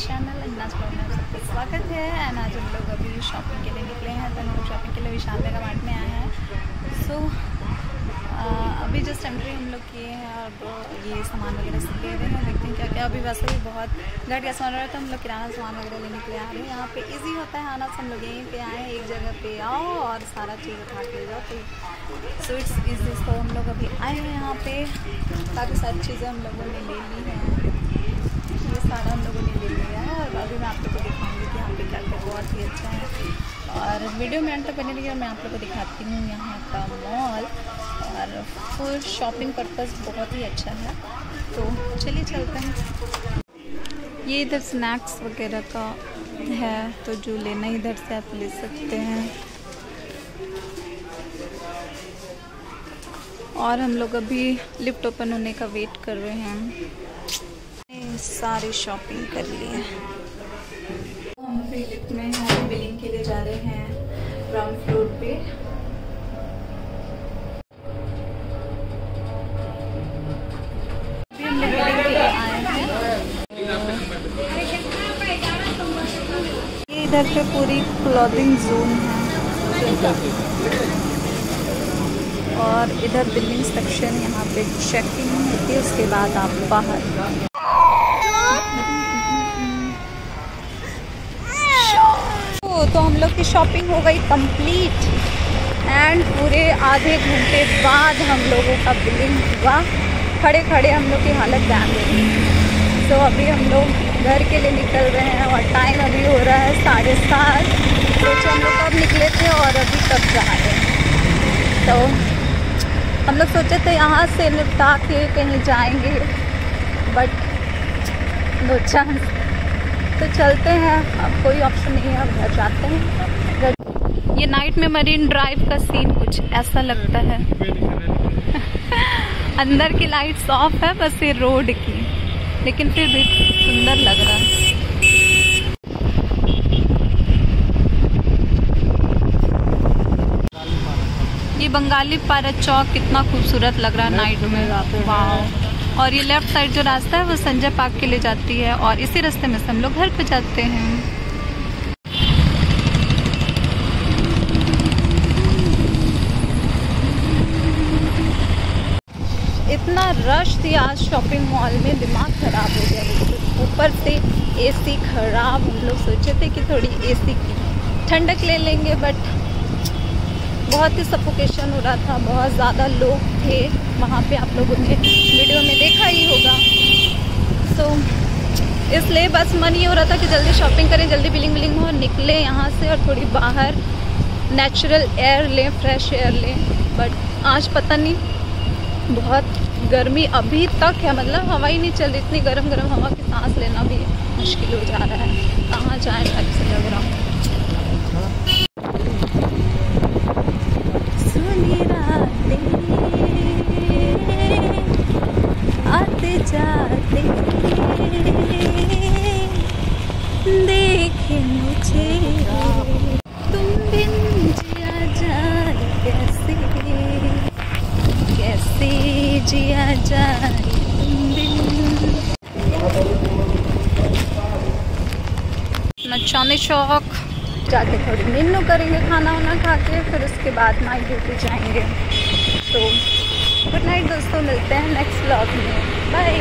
Channel अंदाज पर में स्वागत है एंड आज हम लोग अभी शॉपिंग के लिए निकले हैं तो हम लोग शॉपिंग के लिए विशाल का मार्ट में आए हैं। सो so, अभी जस्ट एंट्री हम लोग किए हैं और ये सामान वगैरह सब ले रहे हैं देखते हैं क्या क्या अभी वैसे भी बहुत घट का सामान रहा है तो हम लोग किराना सामान वगैरह लेने के लिए आ रहे हैं। यहाँ पे इजी होता है आना से हम लोग यहीं पे आए एक जगह पे आओ और सारा चीज़ उठा के जाओ तो सो इट्स इजी तो हम लोग अभी आए हैं यहाँ पे काफ़ी सारी चीज़ें हम लोगों ने ले ली हैं ये सारा हम लोगों ने ले लिया है और अभी मैं आप लोग को दिखाऊँगी कि यहाँ पे क्या क्या बहुत ही अच्छा है और वीडियो में एंड तक बने रहिए मैं आप लोग को दिखाती हूँ यहाँ का मॉल और फुल शॉपिंग पर्पज़ बहुत ही अच्छा है। तो चलिए चलते हैं। ये इधर स्नैक्स वगैरह का है तो जो लेना इधर से आप ले सकते हैं। और हम लोग अभी लिफ्ट ओपन होने का वेट कर रहे हैं। सारी शॉपिंग कर लिए हम अभी लिफ्ट में हैं बिलिंग के लिए जा रहे हैं। ग्राउंड फ्लोर पे इधर पे पूरी क्लॉथिंग जोन है। और इधर बिलिंग सेक्शन यहाँ पे चेकिंग होती है उसके बाद आप बाहर तो हम लोग की शॉपिंग हो गई कंप्लीट एंड पूरे आधे घंटे बाद हम लोगों का बिलिंग हुआ। खड़े खड़े हम लोग की हालत जान गई। तो अभी हम लोग घर के लिए निकल रहे हैं और टाइम अभी हो रहा है साढ़े सात। सोचे हम लोग कब निकले थे और अभी कब जा रहे हैं। तो हम लोग सोचे थे यहाँ से निपटा के कहीं जाएँगे बट नो चांस तो चलते हैं। अब कोई ऑप्शन नहीं है, अब घर जाते हैं। ये नाइट में मरीन ड्राइव का सीन कुछ ऐसा लगता है। अंदर की लाइट्स ऑफ़ है, बस ये रोड की। लेकिन फिर भी सुंदर लग रहा है। ये बंगाली पारा चौक कितना खूबसूरत लग रहा है नाइट में। वाह और ये लेफ़्ट साइड जो रास्ता है, वो संजय पार्क के लिए जाती है और इसी रास्ते में से हम लोग घर पे जाते हैं। इतना रश थी आज शॉपिंग मॉल में, दिमाग ख़राब हो गया। ऊपर से एसी खराब, हम लोग सोचे थे कि थोड़ी एसी की ठंडक ले लेंगे बट बहुत ही सफोकेशन हो रहा था बहुत ज़्यादा लोग थे। वहाँ पे आप लोगों ने वीडियो में देखा ही होगा। सो so, इसलिए बस मन ये हो रहा था कि जल्दी शॉपिंग करें जल्दी बिलिंग बिलिंग हो निकले यहाँ से और थोड़ी बाहर नेचुरल एयर लें फ्रेश एयर लें। बट आज पता नहीं बहुत गर्मी अभी तक है मतलब हवा ही नहीं चल रही इतनी गर्म गर्म हवा की सांस लेना भी मुश्किल हो जा रहा है। कहाँ जाए टाइप लग रहा हूँ। जिया जाए चौक। जाके थोड़ी मीनू करेंगे खाना वाना खा के फिर उसके बाद माई ड्यूटी जाएँगे। तो गुड नाइट दोस्तों, मिलते हैं नेक्स्ट ब्लॉग में। बाय